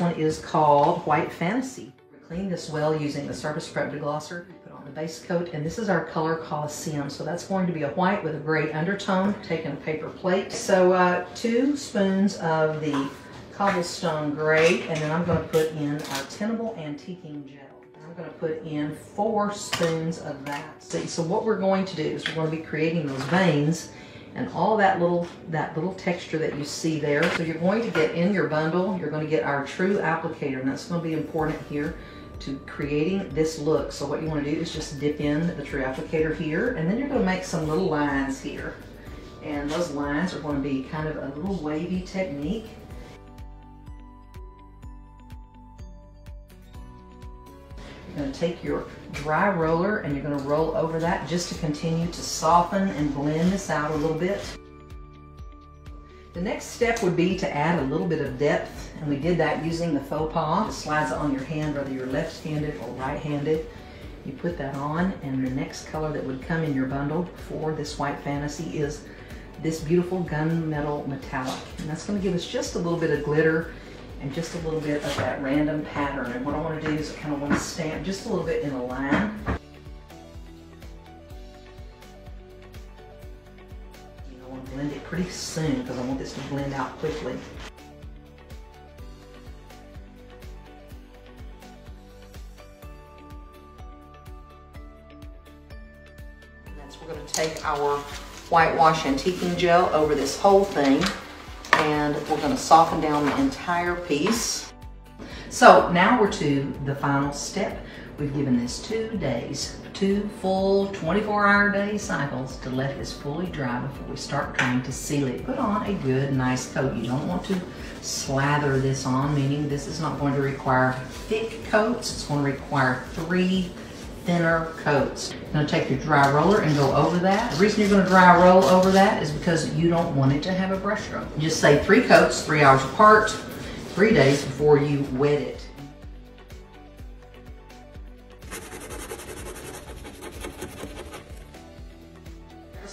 one is called White Fantasy. Clean this well using the Surface Prep Deglosser. Put on the base coat, and this is our color Coliseum. So that's going to be a white with a gray undertone. Taking a paper plate. So uh, two spoons of the cobblestone gray, and then I'm going to put in our Tintable Antiquing Gel. I'm going to put in four spoons of that. See, so what we're going to do is we're going to be creating those veins and all that little that little texture that you see there. So you're going to get in your bundle, you're going to get our true applicator, and that's going to be important here to creating this look. So what you want to do is just dip in the true applicator here, and then you're going to make some little lines here. And those lines are going to be kind of a little wavy technique. To take your dry roller and you're going to roll over that just to continue to soften and blend this out a little bit. The next step would be to add a little bit of depth and we did that using the faux pas. It slides on your hand whether you're left-handed or right-handed. You put that on and the next color that would come in your bundle for this white fantasy is this beautiful gunmetal metallic. And that's going to give us just a little bit of glitter and just a little bit of that random pattern. And what I want to do is I kind of want to stamp just a little bit in a line. I want to blend it pretty soon because I want this to blend out quickly. We're going to take our whitewash antiquing gel over this whole thing and we're gonna soften down the entire piece. So now we're to the final step. We've given this two days, two full 24 hour day cycles to let this fully dry before we start trying to seal it. Put on a good, nice coat. You don't want to slather this on, meaning this is not going to require thick coats. It's going to require three thinner coats. You're gonna take your dry roller and go over that. The reason you're gonna dry roll over that is because you don't want it to have a brush stroke. Just say three coats, three hours apart, three days before you wet it.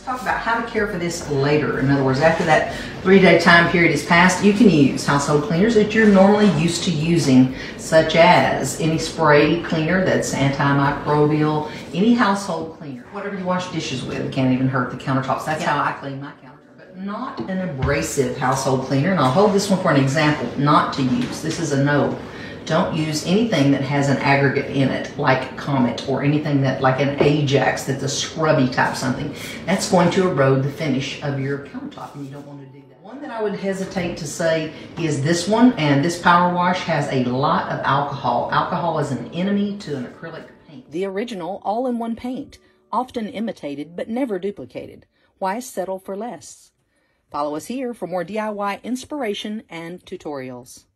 Talk about how to care for this later. In other words, after that three day time period is passed, you can use household cleaners that you're normally used to using, such as any spray cleaner that's antimicrobial, any household cleaner, whatever you wash dishes with, it can't even hurt the countertops. That's yeah. how I clean my countertops. Not an abrasive household cleaner, and I'll hold this one for an example, not to use. This is a no. Don't use anything that has an aggregate in it, like Comet, or anything that, like an Ajax, that's a scrubby type something. That's going to erode the finish of your countertop, and you don't want to do that. One that I would hesitate to say is this one, and this power wash has a lot of alcohol. Alcohol is an enemy to an acrylic paint. The original all-in-one paint, often imitated but never duplicated. Why settle for less? Follow us here for more DIY inspiration and tutorials.